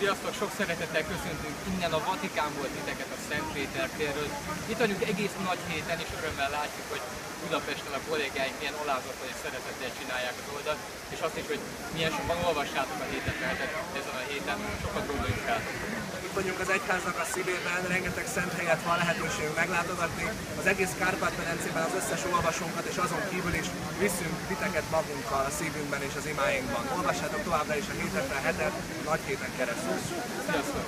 Sziasztok, sok szeretettel köszöntünk innen a Vatikánból titeket a Szent Péter térről. Itt vagyunk egész nagy héten, és örömmel látjuk, hogy Budapesten a kollégáink milyen alázattal és szeretettel csinálják az oldalt, és azt is, hogy milyen sokan olvassátok a héteket ezen a héten, sokat vagyunk az egyháznak a szívében, rengeteg szent helyet van lehetőségünk meglátogatni. Az egész Kárpát-medencében az összes olvasónkat és azon kívül is viszünk titeket magunkkal a szívünkben és az imáinkban. Olvassátok továbbra is a hétetre hetet, nagy héten keresztül. Sziasztok!